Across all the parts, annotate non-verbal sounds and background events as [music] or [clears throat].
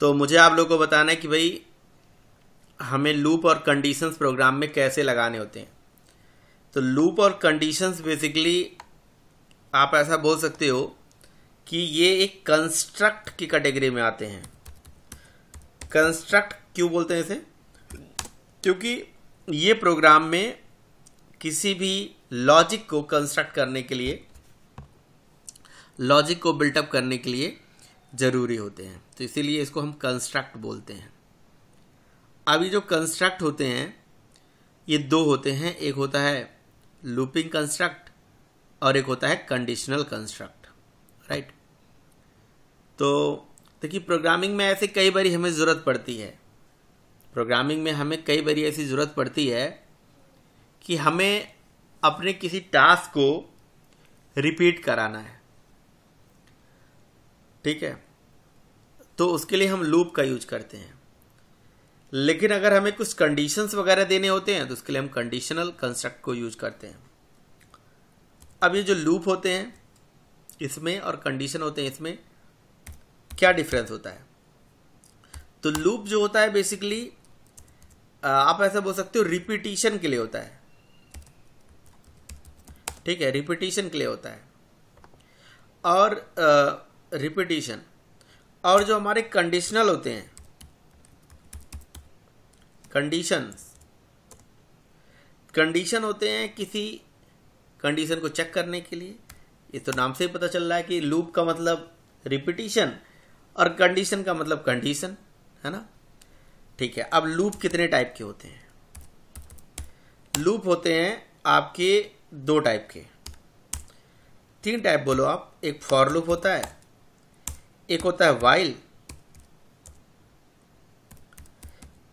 तो मुझे आप लोगों को बताना है कि भाई, हमें लूप और कंडीशंस प्रोग्राम में कैसे लगाने होते हैं? तो लूप और कंडीशंस बेसिकली आप ऐसा बोल सकते हो कि ये एक कंस्ट्रक्ट की कैटेगरी में आते हैं। कंस्ट्रक्ट क्यों बोलते हैं इसे? क्योंकि ये प्रोग्राम में किसी भी लॉजिक को कंस्ट्रक्ट करने के लिए लॉजिक को बिल्टअप करने के लिए ज़रूरी होते हैं। तो इसीलिए इसको हम कंस्ट्रक्ट बोलते हैं। अभी जो कंस्ट्रक्ट होते हैं, ये दो होते हैं। एक होता है लूपिंग कंस्ट्रक्ट और एक होता है कंडीशनल कंस्ट्रक्ट राइट तो देखिए प्रोग्रामिंग में ऐसे कई बारी हमें ज़रूरत पड़ती है। प्रोग्रामिंग में हमें कई बारी ऐसी ज़रूरत पड़ती है कि हमें अपने किसी टास्क को रिपीट कराना है। ठीक है? तो उसके लिए हम लूप का यूज़ करते हैं। लेकिन अगर हमें कुछ कंडीशंस वगैरह देने होते हैं तो उसके लिए हम कंडीशनल कंस्ट्रक्ट को यूज़ करते हैं। अब ये जो लूप होते हैं, इसमें और कंडीशन होते हैं, इसमें क्या डिफरेंस होता है? तो लूप जो होता है बेसिकली आप ऐसा बोल सकते हो रिपीटिशन के लिए होता है। ठीक है? रिपीटिशन के लिए होता है। और रिपीटिशन और जो हमारे कंडीशनल होते हैं कंडीशंस कंडीशन होते हैं किसी कंडीशन को चेक करने के लिए। ये तो नाम से ही पता चल रहा है कि लूप का मतलब रिपीटिशन और कंडीशन का मतलब कंडीशन है ना? ठीक है, अब लूप कितने टाइप के होते हैं? लूप होते हैं आपके दो टाइप के। तीन टाइप बोलो आप, एक फॉर लूप होता है एक होता है वाइल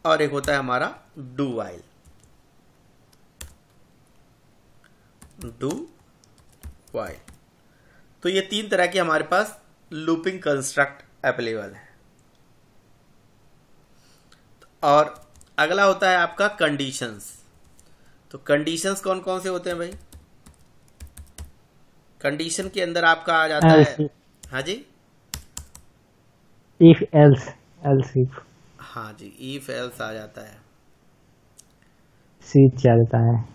और एक होता है हमारा डू वाइल डू वाइल तो ये तीन तरह के हमारे पास लूपिंग कंस्ट्रक्ट अवेलेबल है। और अगला होता है आपका कंडीशंस तो कंडीशंस कौन कौन से होते हैं भाई? कंडीशन के अंदर आपका आ जाता है। हाँ जी? इफ़ एल्स एल्स इफ़ हाँ जी इफ़ एल्स आ जाता है। सी चलता है?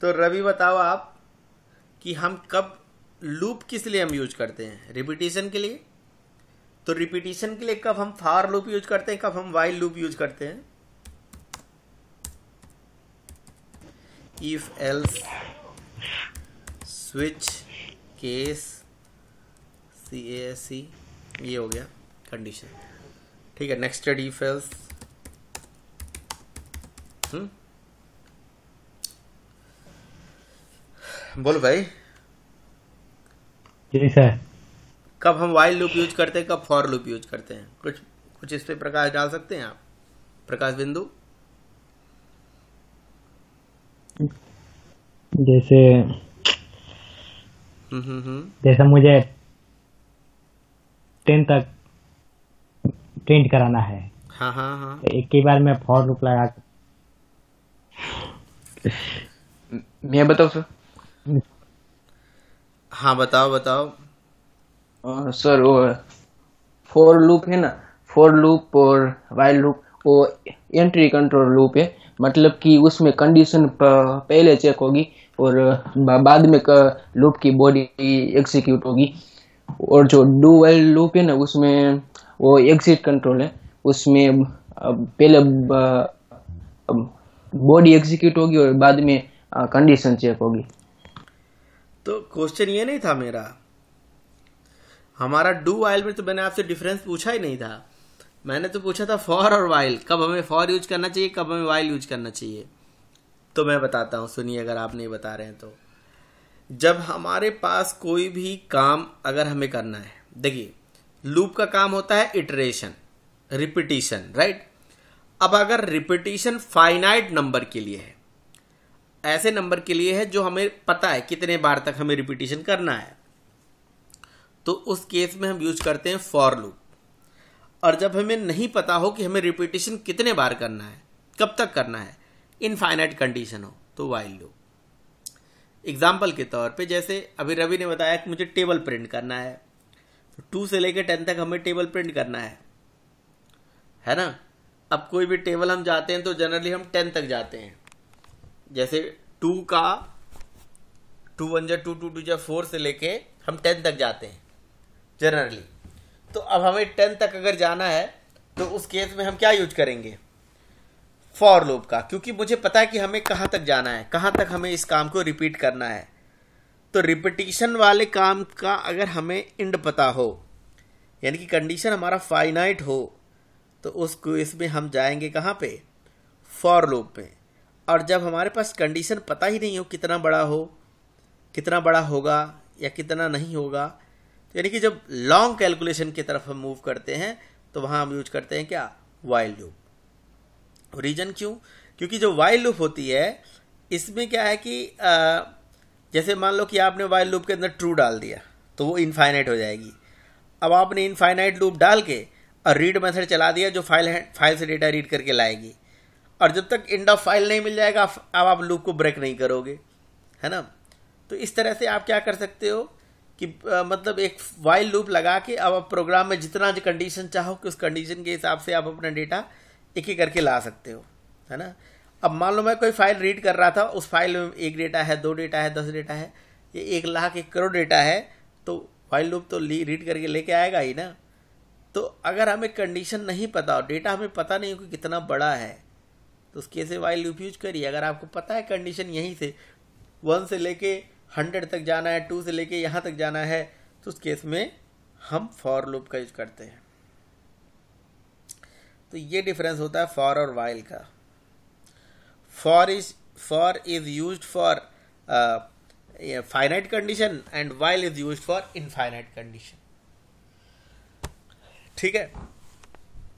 तो रवि बताओ आप कि हम कब लूप किस लिए हम यूज़ करते हैं? रिपीटेशन के लिए? तो रिपीटेशन के लिए कब हम फार लूप यूज़ करते हैं कब हम वाइल लूप यूज़ करते हैं? If else switch case C A S C ये हो गया कंडीशन ठीक है नेक्स्ट स्टडी इफ़ एल्स बोलो भाई। जी सर कब हम वाइल लूप यूज़ करते हैं कब फॉर लूप यूज़ करते हैं? कुछ कुछ इस पे प्रकाश डाल सकते हैं आप? प्रकाश बिंदु? जैसे हम्म हम्म हम्म। जैसे मुझे टेन तक प्रिंट कराना है। हाँ हाँ हाँ। तो एक ही बार में फॉर लूप लगा कर मैं बताऊँ सर हाँ बताओ बताओ। सर वो फॉर लूप है ना? फॉर लूप और वाइल लूप वो एंट्री कंट्रोल लूप है। मतलब कि उसमें कंडीशन पहले चेक होगी और बाद में लूप की बॉडी एग्जीक्यूट होगी। और जो डू वाइल लूप है ना, उसमें वो एग्जिट कंट्रोल है। उसमें पहले बॉडी एग्जीक्यूट होगी और बाद में कंडीशन चेक होगी। तो क्वेश्चन ये नहीं था मेरा। हमारा डू वाइल में तो मैंने आपसे डिफरेंस पूछा ही नहीं था। मैंने तो पूछा था फॉर और वाइल कब हमें फॉर यूज़ करना चाहिए, कब हमें वाइल यूज़ करना चाहिए। तो मैं बताता हूँ, सुनिए, अगर आप नहीं बता रहे हैं तो। जब हमारे पास कोई भी काम अगर हमें करना है, देखिए, लूप का काम होता है इटरेशन, रिपीटिशन राइट अब अगर रिपीटिशन फाइनाइट नंबर के लिए है, ऐसे नंबर के लिए है जो हमें पता है कितने बार तक हमें रिपीटिशन करना है तो उस केस में हम यूज़ करते हैं फॉर लूप। और जब हमें नहीं पता हो कि हमें रिपीटिशन कितने बार करना है, कब तक करना है इनफाइनाइट कंडीशन हो तो वाइल लूप एग्ज़ाम्पल के तौर पे जैसे अभी रवि ने बताया कि मुझे टेबल प्रिंट करना है। तो टू से लेकर टेन तक हमें टेबल प्रिंट करना है। है ना? अब कोई भी टेबल हम जाते हैं तो जनरली हम टेन तक जाते हैं। जैसे टू का टू वन जा टू टू टू जा फोर से लेके हम टेन तक जाते हैं जनरली तो अब हमें टेन तक अगर जाना है तो उस केस में हम क्या यूज़ करेंगे? फॉर लूप का, क्योंकि मुझे पता है कि हमें कहाँ तक जाना है, कहाँ तक हमें इस काम को रिपीट करना है। तो रिपीटिशन वाले काम का अगर हमें इंड पता हो, यानी कि कंडीशन हमारा फाइनाइट हो तो उस केस में हम जाएँगे कहाँ पे? फॉर लूप में। और जब हमारे पास कंडीशन पता ही नहीं हो कितना बड़ा हो, कितना बड़ा होगा या कितना नहीं होगा तो यानी कि जब लॉन्ग कैलकुलेशन की तरफ़ हम मूव करते हैं तो वहाँ हम यूज़ करते हैं क्या? वाइल्ड लूप रीजन क्यों? क्योंकि जो वाइल लूप होती है इसमें क्या है कि आ, जैसे मान लो कि आपने वाइल लूप के अंदर ट्रू डाल दिया तो वो इनफाइनाइट हो जाएगी। अब आपने इनफाइनाइट लूप डाल के और रीड मेथड चला दिया जो फ़ाइल फ़ाइल से डेटा रीड करके लाएगी। और जब तक इंड ऑफ़ फ़ाइल नहीं मिल जाएगा अब आप लूप को ब्रेक नहीं करोगे है ना? तो इस तरह से आप क्या कर सकते हो कि आ, मतलब एक वाइल लूप लगा के अब आप प्रोग्राम में जितना कंडीशन चाहो कि उस कंडीशन के हिसाब से आप अपना डेटा एक एक करके ला सकते हो, है ना? अब मान लो मैं कोई फ़ाइल रीड कर रहा था, उस फ़ाइल में एक डेटा है, दो डेटा है, दस डेटा है, ये एक लाख एक करोड़ डेटा है तो फ़ाइल लूप तो रीड करके लेके आएगा ही ना? तो अगर हमें कंडीशन नहीं पता हो डेटा हमें पता नहीं हो कि कितना बड़ा है तो उसके से वाइल लूप यूज़ करिए। अगर आपको पता है कंडीशन यहीं से वन से लेके हंड्रेड तक जाना है टू से लेके यहाँ तक जाना है तो उस केस में हम फॉर लूप का यूज़ करते हैं। तो ये डिफरेंस होता है फॉर और वाइल का। For is for is use for finite condition and while is use for infinite condition ठीक है?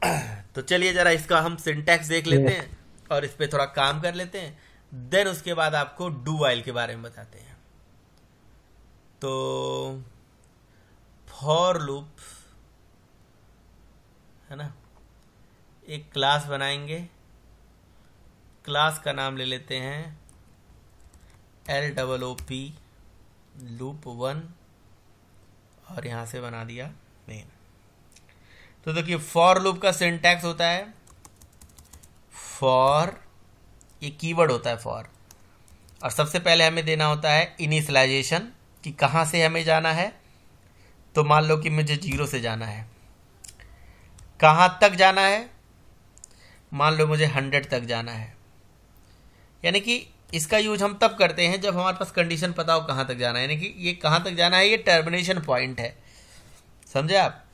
[clears throat] तो चलिए जरा इसका हम सिंटैक्स देख लेते हैं और इस पर थोड़ा काम कर लेते हैं। देन उसके बाद आपको डू वाइल के बारे में बताते हैं। तो फॉर लूप है ना? एक क्लास बनाएँगे। क्लास का नाम ले लेते हैं L double O P loop one और यहाँ से बना दिया मेन तो देखिए फॉर लूप का सिंटैक्स होता है। फॉर ये कीवर्ड होता है फॉर और सबसे पहले हमें देना होता है इनिशलाइजेशन कि कहाँ से हमें जाना है। तो मान लो कि मुझे ज़ीरो से जाना है। कहाँ तक जाना है? मान लो मुझे हंड्रेड तक जाना है। यानी कि इसका यूज़ हम तब करते हैं जब हमारे पास कंडीशन पता हो कहाँ तक जाना है। यानी कि ये कहाँ तक जाना है, ये टर्मिनेशन पॉइंट है। समझे आप?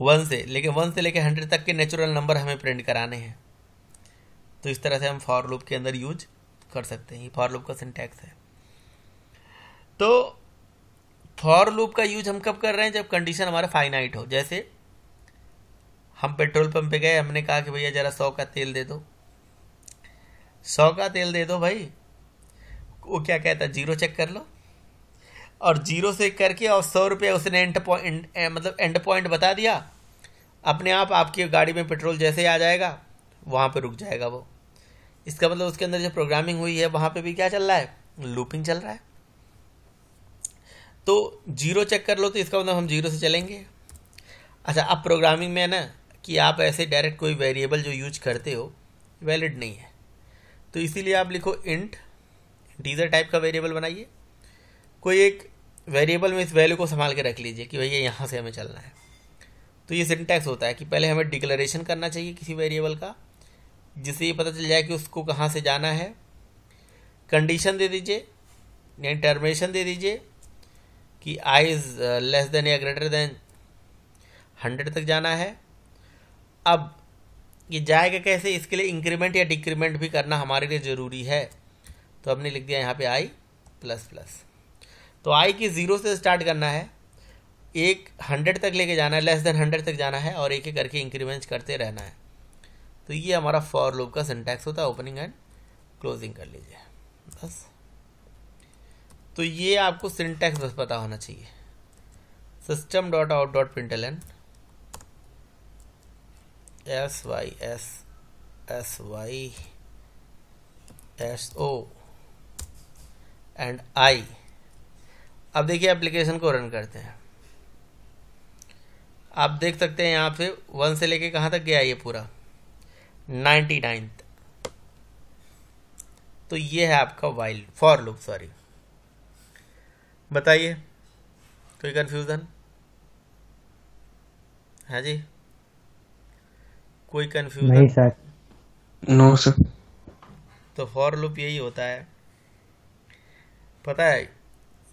वन से लेकिन वन से लेकर हंड्रेड तक के नेचुरल नंबर हमें प्रिंट कराने हैं। तो इस तरह से हम फॉर लूप के अंदर यूज़ कर सकते हैं। ये फॉर लूप का सिंटैक्स है। तो फॉर लूप का यूज़ हम कब कर रहे हैं? जब कंडीशन हमारा फाइनाइट हो। जैसे हम पेट्रोल पंप पे गए, हमने कहा कि भैया जरा सौ का तेल दे दो। सौ का तेल दे दो भाई। वो क्या कहता, ज़ीरो चेक कर लो। और ज़ीरो से करके और सौ रुपये उसने एंड पॉइंट मतलब एंड पॉइंट बता दिया। अपने आप आपकी गाड़ी में पेट्रोल जैसे ही आ जाएगा, वहाँ पे रुक जाएगा वो। इसका मतलब उसके अंदर जो प्रोग्रामिंग हुई है, वहाँ पे भी क्या चल रहा है? लूपिंग चल रहा है। तो ज़ीरो चेक कर लो तो इसका मतलब हम ज़ीरो से चलेंगे। अच्छा अब प्रोग्रामिंग में है ना कि आप ऐसे डायरेक्ट कोई वेरिएबल जो यूज़ करते हो वैलिड नहीं है। तो इसीलिए आप लिखो इंट डीजर टाइप का वेरिएबल बनाइए। कोई एक वेरिएबल में इस वैल्यू को संभाल के रख लीजिए कि भैया यहाँ से हमें चलना है। तो ये सिंटैक्स होता है कि पहले हमें डिक्लेरेशन करना चाहिए किसी वेरिएबल का, जिससे ये पता चल जाए कि उसको कहाँ से जाना है। कंडीशन दे दीजिए, यानी टर्मिनेशन दे दीजिए कि आई इज़ लेस देन या ग्रेटर देन हंड्रेड तक जाना है। अब ये जाएगा कैसे? इसके लिए इंक्रीमेंट या डिक्रीमेंट भी करना हमारे लिए ज़रूरी है। तो हमने लिख दिया यहाँ पे आई प्लस प्लस तो आई की ज़ीरो से स्टार्ट करना है। एक हंड्रेड तक लेके जाना है लेस देन हंड्रेड तक जाना है और एक एक करके इंक्रीमेंट करते रहना है। तो ये हमारा फॉर लूप का सिंटैक्स होता है ओपनिंग एंड क्लोजिंग कर लीजिए। बस। तो ये आपको सिंटैक्स बस पता होना चाहिए। System dot out dot println S Y S S Y S O and I अब देखिए एप्लीकेशन को रन करते हैं। आप देख सकते हैं यहाँ पे वन से लेके कहाँ तक गया ये पूरा? नाइन्टी नाइन्थ तो ये है आपका वाइल फॉर लूप सॉरी बताइए, कोई कंफ्यूजन है जी। कोई कंफ्यूजन नहीं सर। नो सर तो फॉर लूप यही होता है। पता है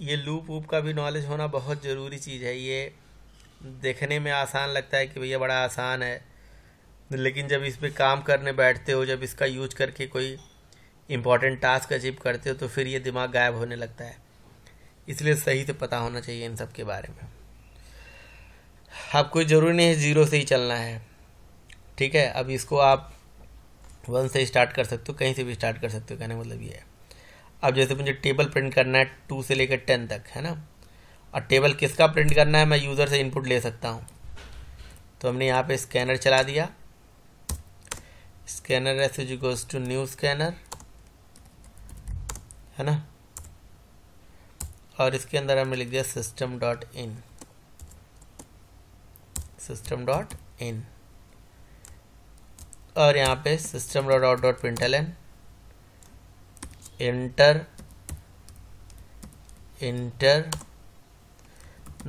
ये लूप वूप का भी नॉलेज होना बहुत ज़रूरी चीज़ है। ये देखने में आसान लगता है कि भैया बड़ा आसान है। लेकिन जब इस पे काम करने बैठते हो जब इसका यूज़ करके कोई इम्पोर्टेंट टास्क अचीव करते हो तो फिर ये दिमाग गायब होने लगता है। इसलिए सही से पता होना चाहिए इन सब के बारे में। आपको ज़रूरी नहीं है ज़ीरो से ही चलना है। ठीक है, अब इसको आप वन से स्टार्ट कर सकते हो, कहीं से भी स्टार्ट कर सकते हो, कहने मतलब ये है। अब जैसे मुझे टेबल प्रिंट करना है टू से लेकर टेन तक, है ना? और टेबल किसका प्रिंट करना है, मैं यूज़र से इनपुट ले सकता हूँ। तो हमने यहाँ पे स्कैनर चला दिया। Scanner S G goes to new scanner है ना? और इसके अंदर हमने लिख दिया system dot in system dot in और यहाँ पे system dot out dot N enter enter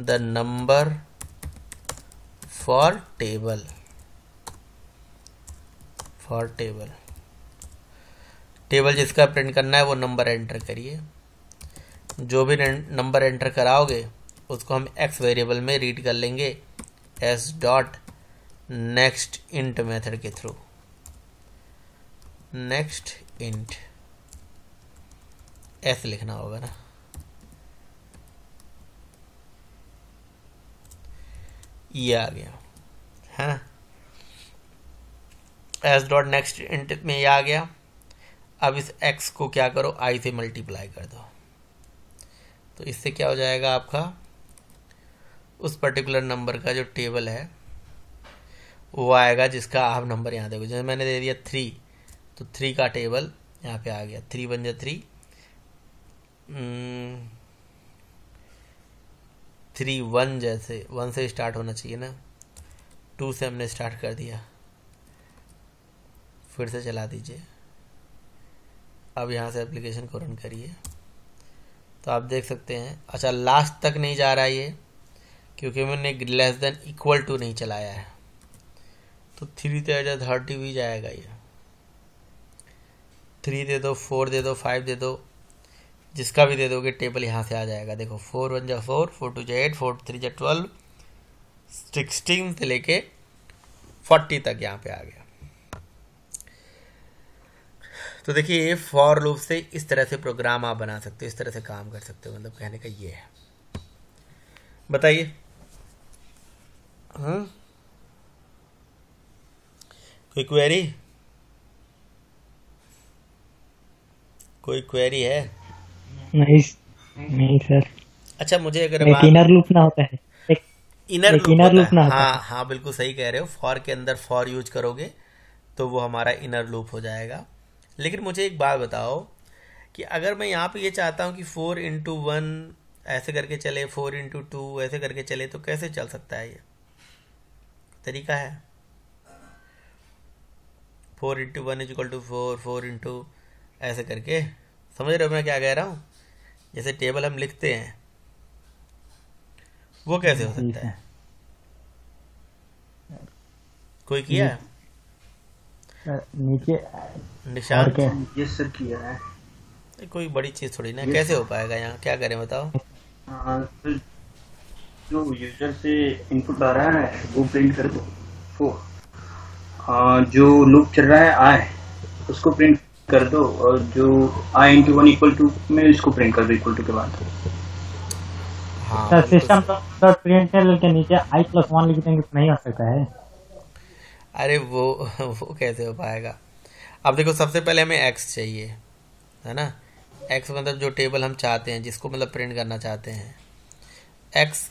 the number for table for table. Table जिसका प्रिंट करना है वो नंबर एंटर करिए। जो भी नंबर एंटर कराओगे, उसको हम एक्स वेरिएबल में रीड कर लेंगे S dot next int method के थ्रू नेक्स्ट इंट ऐसे लिखना होगा ना। ये आ गया, है ना? एस डॉट नेक्स्ट इंट में ये आ गया। अब इस एक्स को क्या करो? आई से मल्टीप्लाई कर दो। तो इससे क्या हो जाएगा आपका? उस पर्टिकुलर नंबर का जो टेबल है, वो आएगा जिसका आप नंबर यहाँ देखो। जैसे मैंने दे दिया थ्री तो थ्री का टेबल यहाँ पे आ गया। थ्री वन जा थ्री थ्री वन जैसे वन से स्टार्ट होना चाहिए ना। टू से हमने स्टार्ट कर दिया। फिर से चला दीजिए। अब यहाँ से एप्लीकेशन को रन करिए। तो आप देख सकते हैं अच्छा लास्ट तक नहीं जा रहा ये, क्योंकि मैंने लेस देन इक्वल टू नहीं चलाया है। तो थ्री तो थर्टी भी जाएगा ये। थ्री दे दो, फोर दे दो, फाइव दे दो, जिसका भी दे दोगे टेबल यहाँ से आ जाएगा। देखो, फोर वन जा फोर फोर टू जा एट, फोर थ्री जा ट्वेल्व, सिक्सटीन से लेके फोर्टी तक यहाँ पे आ गया। तो देखिए फॉर लूप से इस तरह से प्रोग्राम आप बना सकते हो, इस तरह से काम कर सकते हो मतलब कहने का ये है। बताइए। हम्म कोई क्वेरी कोई क्वेरी है? नहीं नहीं सर अच्छा मुझे अगर एक इनर लूप ना होता है। एक इनर एक लूप होता loop ना होता हाँ। हाँ बिल्कुल सही कह रहे हो। फॉर के अंदर फॉर यूज़ करोगे तो वो हमारा इनर लूप हो जाएगा। लेकिन मुझे एक बात बताओ कि अगर मैं यहाँ पे ये चाहता हूँ कि फोर इंटू वन ऐसे करके चले फोर इंटू टू ऐसे करके चले तो कैसे चल सकता है ये? तरीका है? Four into one is equal to four four into ऐसे करके समझ रहे हो मैं क्या कह रहा हूँ? जैसे टेबल हम लिखते हैं। वो कैसे हो सकता है? कोई किया? नीचे निशान? यस सर किया है। कोई बड़ी चीज़ थोड़ी ना। कैसे हो पाएगा यहाँ? क्या करें बताओ? हाँ, तो जो यूज़र से इनपुट आ रहा है वो प्रिंट कर दो। वो हाँ, जो लूप चल रहा है आए। उसको प्रिंट कर दो और जो I into one equal to में इसको प्रिंट कर दो इक्वल टू के बाद। हाँ सिस्टम। डॉट प्रिंटल के नीचे आई प्लस वन लिख देंगे नहीं हो सकता है। अरे वो वो कैसे हो पाएगा? अब देखो सबसे पहले हमें एक्स चाहिए है ना? एक्स मतलब जो टेबल हम चाहते हैं जिसको मतलब प्रिंट करना चाहते हैं। एक्स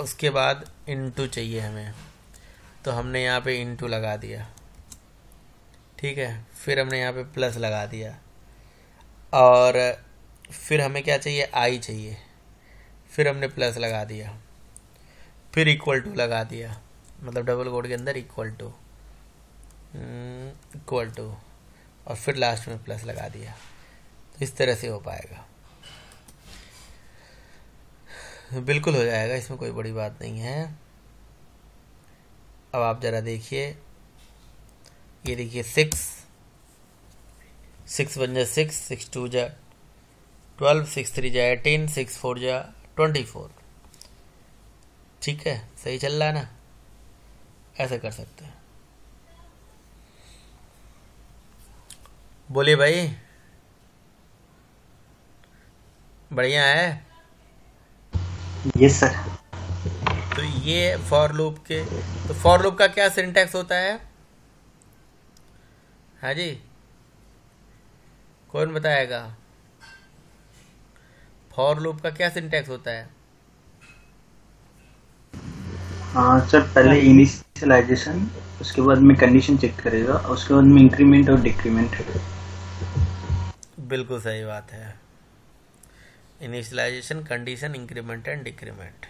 उसके बाद इनटू चाहिए हमें। तो हमने यहाँ पे इनटू लगा दिया। ठीक है? फिर हमने यहाँ पे प्लस लगा दिया। और फिर हमें क्या चाहिए? आई चाहिए। फिर हमने प्लस लगा दिया। फिर इक्वल टू लगा दिया। मतलब डबल कोड के अंदर इक्वल टू इक्वल टू और फिर लास्ट में प्लस लगा दिया। तो इस तरह से हो पाएगा। बिल्कुल हो जाएगा, इसमें कोई बड़ी बात नहीं है। अब आप ज़रा देखिए। ये देखिए सिक्स सिक्स वन जा सिक्स सिक्स टू जा ट्वेल्व सिक्स थ्री जा एटीन सिक्स फोर जा ट्वेंटी फोर। ठीक है? सही चल रहा है ना? ऐसा कर सकते हैं। बोलिए भाई। बढ़िया है? यस सर तो ये फॉर लूप के तो फॉर लूप का क्या सिंटैक्स होता है? हाँ जी? कौन बताएगा? फॉर लूप का क्या सिंटैक्स होता है? हाँ सर पहले इनिशियलाइजेशन उसके बाद में कंडीशन चेक करेगा उसके बाद में इंक्रीमेंट और डिक्रीमेंट बिल्कुल सही बात है। Initialization condition increment and decrement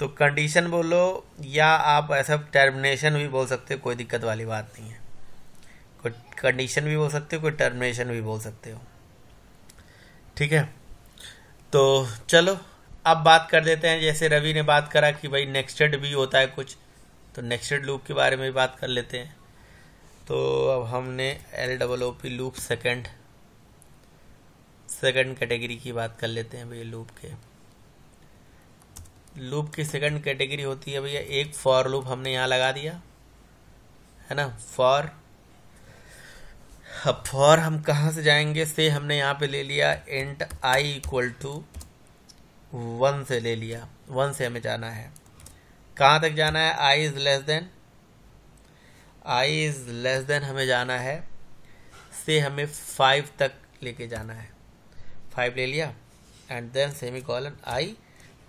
तो कंडीशन बोलो या आप ऐसा टर्मिनेशन भी बोल सकते हो कोई दिक्कत वाली बात नहीं है। कोई कंडीशन भी बोल सकते हो, कोई टर्मिनेशन भी बोल सकते हो। ठीक है? तो चलो, अब बात कर देते हैं। जैसे रवि ने बात करा कि भाई नेक्स्टेड भी होता है कुछ तो नेक्स्टेड लूप के बारे में भी बात कर लेते हैं। तो अब हमने L double O P loop second second category की बात कर लेते हैं भैया लूप के। लूप की सेकंड कैटेगरी होती है भैया, एक फॉर लूप हमने यहाँ लगा दिया, है ना? फॉर फॉर हम कहाँ से जाएँगे? से हमने यहाँ पे ले लिया int I equal to one से ले लिया। वन से हमें जाना है। कहाँ तक जाना है? I is less than I is less than हमें जाना है। से हमें फाइव तक लेके जाना है। फाइव ले लिया and then semicolon I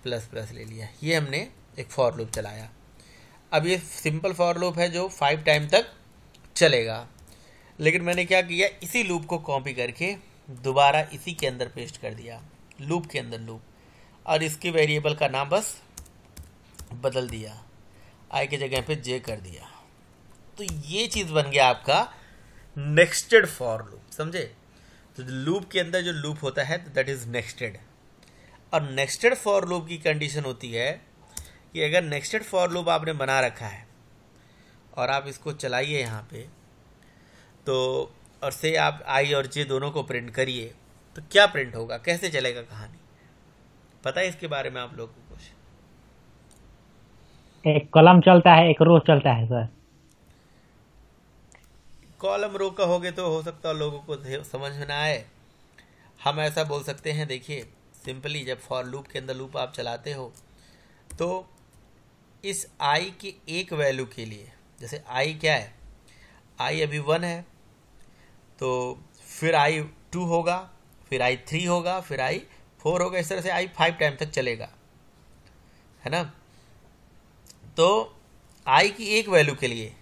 plus plus ले लिया। ये हमने एक फॉर लूप चलाया। अब ये सिंपल फॉर लूप है जो फाइव टाइम तक चलेगा। लेकिन मैंने क्या किया, इसी लूप को कॉपी करके दोबारा इसी के अंदर पेस्ट कर दिया लूप के अंदर लूप और इसके वेरिएबल का नाम बस बदल दिया आई की जगह पे जे कर दिया। तो ये चीज़ बन गया आपका नेक्स्टेड फॉर लूप समझे? तो लूप के अंदर जो लूप होता है दैट इज़ नेक्स्टेड और नेक्स्टेड फॉर लूप की कंडीशन होती है कि अगर नेक्स्टेड फॉर लूप आपने बना रखा है, और आप इसको चलाइए यहाँ पे तो और से आप आई और जे दोनों को प्रिंट करिए तो क्या प्रिंट होगा? कैसे चलेगा कहानी? पता है इसके बारे में आप लोगों को कुछ? एक कॉलम चलता है एक रो चलता है सर। कॉलम रो कहोगे तो हो सकता है लोगों को समझ में ना आए। हम ऐसा बोल सकते हैं देखिए सिंपली जब फॉर लूप के अंदर लूप आप चलाते हो तो इस आई की एक वैल्यू के लिए जैसे आई क्या है? आई अभी वन है तो फिर आई टू होगा, फिर आई थ्री होगा, फिर आई फोर होगा, इस तरह से आई फाइव टाइम तक चलेगा। है ना? तो आई की एक वैल्यू के लिए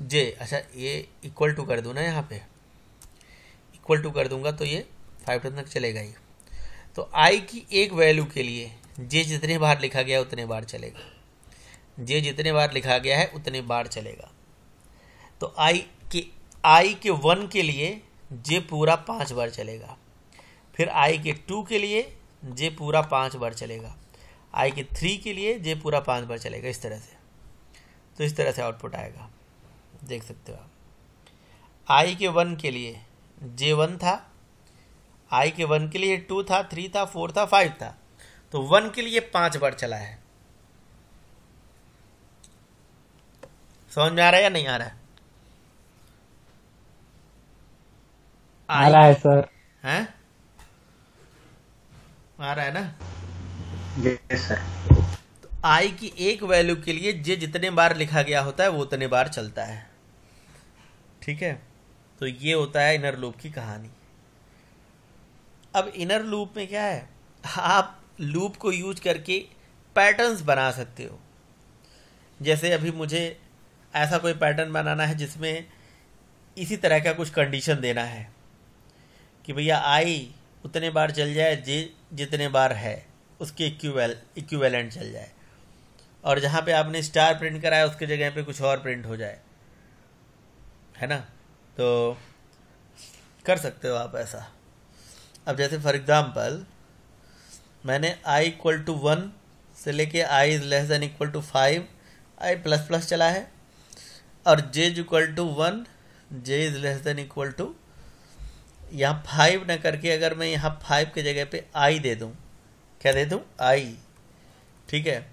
जे अच्छा ये इक्वल टू कर दूँ ना यहाँ पे? इक्वल टू कर दूँगा तो ये फाइव टाइम तक चलेगा ये तो आई की एक वैल्यू के लिए जे जितने बार लिखा गया, उतने बार चलेगा। जे जितने बार लिखा गया है, उतने बार चलेगा। तो आई के आई के वन के लिए जे पूरा पाँच बार चलेगा। फिर आई के टू के लिए जे पूरा पाँच बार चलेगा। आई के थ्री के लिए जे पूरा पाँच बार चलेगा। इस तरह से। तो इस तरह से आउटपुट आएगा। देख सकते हो आप। आई के वन के लिए जे वन था। आई के वन के लिए टू था, थ्री था, फोर था, फाइव था। तो वन के लिए पाँच बार चला है। समझ में आ रहा है या नहीं आ रहा है? आ रहा है सर। हैं? आ रहा है ना? यस सर तो आई की एक वैल्यू के लिए जे जितने बार लिखा गया होता है वो उतने बार चलता है। ठीक है? तो ये होता है इनर लूप की कहानी। अब इनर लूप में क्या है? आप लूप को यूज़ करके पैटर्न्स बना सकते हो। जैसे अभी मुझे ऐसा कोई पैटर्न बनाना है जिसमें इसी तरह का कुछ कंडीशन देना है। कि भैया आई, उतने बार चल जाए, जे, जितने बार है, उसके इक्विवेल इक्विवेलेंट चल जाए। और जहाँ पे आपने स्टार प्रिंट कराया, उसके जगह पे कुछ और प्रिंट हो जाए। है ना? तो कर सकते हो आप ऐसा। अब जैसे फॉर एग्जांपल मैंने आई इक्वल टू वन से लेके i is less than equal to five i plus plus चला है। और j is equal to one j is less than equal to यहाँ फाइव न करके अगर मैं यहाँ फाइव के जगह पे आई दे दूँ, क्या दे दूँ? आई ठीक है?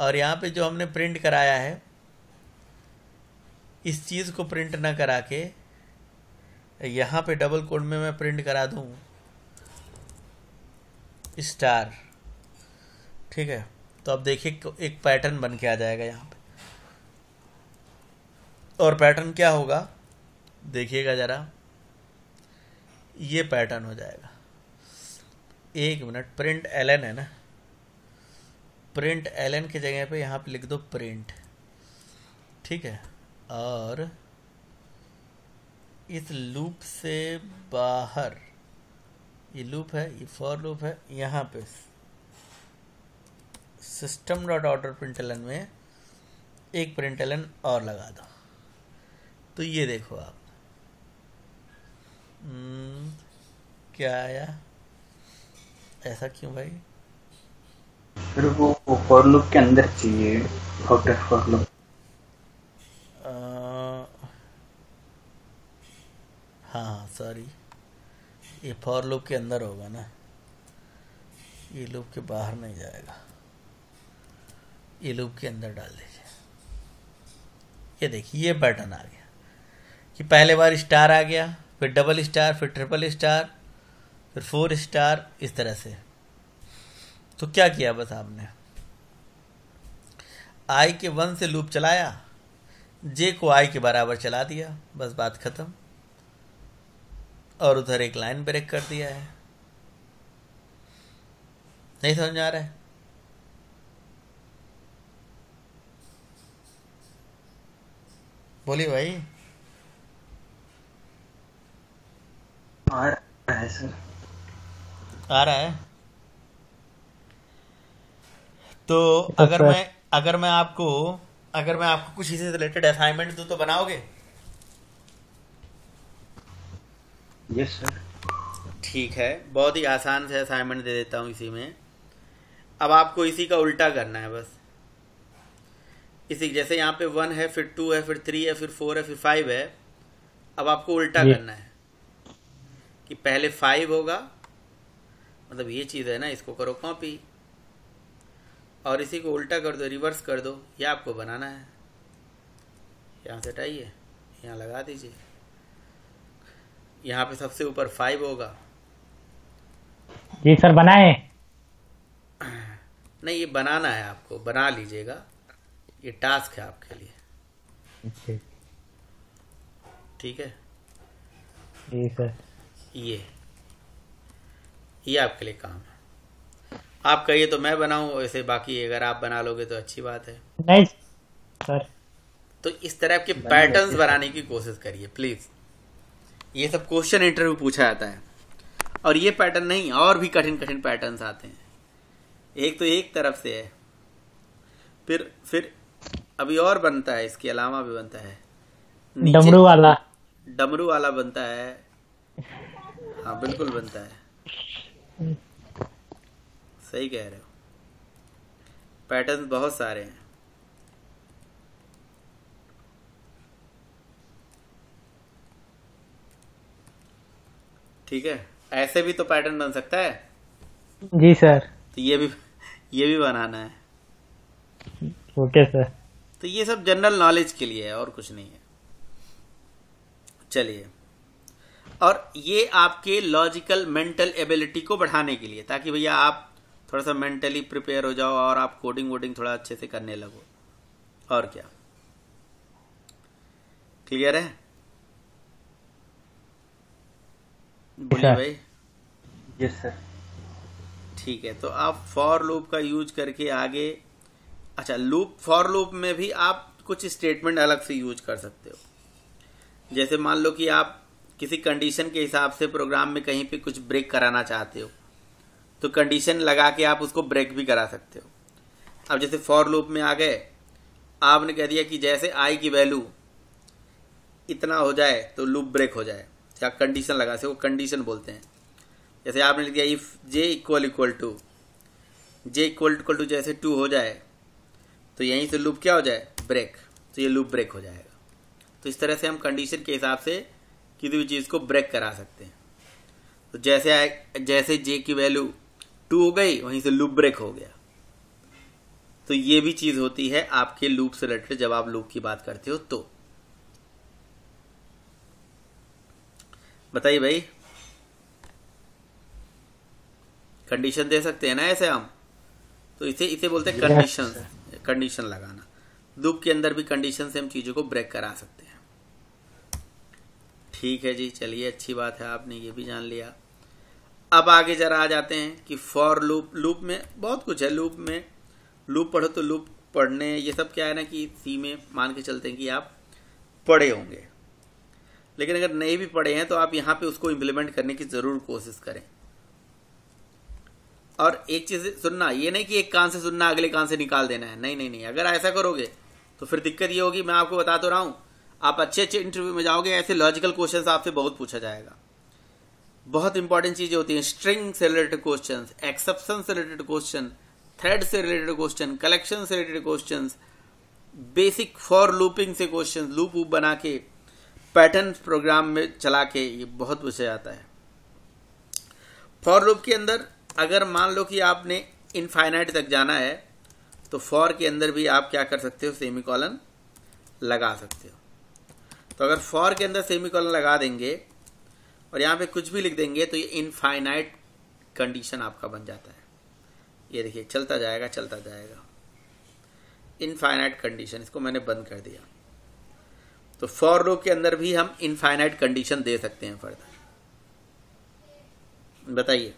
और यहाँ पे जो हमने प्रिंट कराया है, इस चीज़ को प्रिंट ना करा के यहाँ पे डबल कोड में मैं प्रिंट करा दूँ। स्टार ठीक है? तो अब देखिए एक पैटर्न बन के आ जाएगा यहाँ पे। और पैटर्न क्या होगा? देखिएगा ज़रा। ये पैटर्न हो जाएगा। एक मिनट प्रिंट एलन है ना? प्रिंट एलन की जगह पे यहाँ पे लिख दो प्रिंट ठीक है? और इस लूप से बाहर, ये लूप है, ये फॉर लूप है, यहाँ पे सिस्टम डॉट ऑर्डर प्रिंटलन में एक प्रिंटलन और लगा दो। तो ये देखो आप। क्या आया? ऐसा क्यों भाई? फिर वो फॉर लूप के अंदर चाहिए आउटर फॉर लूप हाँ सॉरी ये फॉर लूप के अंदर होगा ना। ये लूप के बाहर नहीं जाएगा। ये लूप के अंदर डाल दीजिए। ये देखिए ये पैटर्न आ गया। कि पहले बार स्टार आ गया। फिर डबल स्टार फिर ट्रिपल स्टार फिर फोर स्टार इस तरह से। तो क्या किया बस आपने? आई के वन से लूप चलाया। जे को आई के बराबर चला दिया। बस बात खत्म। और उधर एक लाइन ब्रेक कर दिया है। नहीं समझ आ रहा है? बोलिए भाई। आ रहा है सर आ रहा है। तो अगर मैं अगर मैं आपको अगर मैं आपको कुछ इसी से रिलेटेड असाइनमेंट दूँ तो बनाओगे? यस सर ठीक है। बहुत ही आसान से असाइनमेंट दे देता हूँ इसी में। अब आपको इसी का उल्टा करना है बस। इसी जैसे यहाँ पे वन है फिर टू है फिर थ्री है फिर फोर है फिर फाइव है। अब आपको उल्टा करना है। कि पहले फाइव होगा। मतलब ये चीज़ है ना इसको करो कॉपी और इसी को उल्टा कर दो रिवर्स कर दो। ये आपको बनाना है। यहाँ से हटाइए। यहाँ लगा दीजिए। यहाँ पे सबसे ऊपर फाइव होगा। जी सर बनाए। नहीं ये बनाना है आपको। बना लीजिएगा। ये टास्क है आपके लिए। ठीक है? जी सर। ये। ये आपके लिए काम है। आप कहिए तो मैं बनाऊँ वैसे बाकी अगर आप बना लोगे तो अच्छी बात है। नहीं सर। तो इस तरह के पैटर्न्स बनाने की कोशिश करिए प्लीज़ ये सब क्वेश्चन इंटरव्यू पूछा जाता है। और ये पैटर्न नहीं और भी कठिन कठिन पैटर्न्स आते हैं। एक तो एक तरफ़ से है। फिर फिर अभी और बनता है इसके अलावा भी बनता है। डमरू वाला। डमरू वाला बनता है। हाँ बिल्कुल बनता है। सही कह रहे हो। पैटर्न बहुत सारे हैं। ठीक है? ऐसे भी तो पैटर्न बन सकता है? जी सर तो ये भी ये भी बनाना है। ओके सर तो ये सब जनरल नॉलेज के लिए है और कुछ नहीं है। चलिए। और ये आपके लॉजिकल मेंटल एबिलिटी को बढ़ाने के लिए ताकि भैया आप थोड़ा सा मेंटली प्रिपेयर हो जाओ और आप कोडिंग वोडिंग थोड़ा अच्छे से करने लगो। और क्या? क्लियर है? बोलिए भाई। यस सर ठीक है तो आप फॉर लूप का यूज़ करके आगे अच्छा लूप फॉर लूप में भी आप कुछ स्टेटमेंट अलग से यूज़ कर सकते हो। जैसे मान लो कि आप किसी कंडीशन के हिसाब से प्रोग्राम में कहीं पे कुछ ब्रेक कराना चाहते हो तो कंडीशन लगा के आप उसको ब्रेक भी करा सकते हो। अब जैसे फॉर लूप में आ गए, आपने कह दिया कि जैसे आई की वैल्यू इतना हो जाए तो लूप ब्रेक हो जाए, या कंडीशन लगा से वो कंडीशन बोलते हैं। जैसे आपने लिख दिया if j equal equal two j equal equal two जैसे टू हो जाए तो यहीं से लूप क्या हो जाए? ब्रेक तो ये लूप ब्रेक हो जाएगा। तो इस तरह से हम कंडीशन के हिसाब से किसी भी चीज़ को ब्रेक करा सकते हैं। तो जैसे आए जैसे जे की वैल्यू टू हो गई वहीं से लूप ब्रेक हो गया। तो ये भी चीज़ होती है आपके लूप से रिलेटेड जब आप लूप की बात करते हो तो। बताइए भाई। कंडीशन दे सकते हैं ना ऐसे हम? तो इसे इसे बोलते हैं कंडीशन कंडीशन लगाना। लूप के अंदर भी कंडीशन से हम चीज़ों को ब्रेक करा सकते हैं। ठीक है जी, चलिए, अच्छी बात है, आपने ये भी जान लिया। अब आगे जरा आ जाते हैं कि फॉर लूप लूप में बहुत कुछ है लूप में लूप पढ़ो तो लूप पढ़ने, ये सब क्या है ना कि सी में मान के चलते हैं कि आप पढ़े होंगे। लेकिन अगर नहीं भी पढ़े हैं तो आप यहाँ पे उसको इम्प्लीमेंट करने की ज़रूर कोशिश करें। और एक चीज़ सुनना, ये नहीं कि एक कान से सुनना, अगले कान से निकाल देना है। नहीं नहीं नहीं, अगर ऐसा करोगे तो फिर दिक्कत ये होगी, मैं आपको बता तो रहा हूँ आप अच्छे अच्छे इंटरव्यू में जाओगे, ऐसे लॉजिकल क्वेश्चन आपसे बहुत पूछा जाएगा। बहुत इंपॉर्टेंट चीज़ें होती हैं स्ट्रिंग से रिलेटेड क्वेश्चन एक्सेप्शन से रिलेटेड क्वेश्चन थ्रेड से रिलेटेड क्वेश्चन कलेक्शन से related question basic for looping से क्वेश्चन लूप वूप बना के पैटर्न प्रोग्राम में चला के ये बहुत पूछा जाता है। फॉर लूप के अंदर, अगर मान लो कि आपने इनफाइनाइट तक जाना है तो फॉर के अंदर भी आप क्या कर सकते हो सेमी कॉलन लगा सकते हो। तो अगर फॉर के अंदर सेमी कॉलन लगा देंगे और यहाँ पे कुछ भी लिख देंगे तो ये इनफाइनाइट कंडीशन आपका बन जाता है। ये देखिए, चलता जाएगा चलता जाएगा। इनफाइनाइट कंडीशन इसको मैंने बंद कर दिया। तो फॉर रो के अंदर भी हम इनफाइनाइट कंडीशन दे सकते हैं फर्दर बताइए।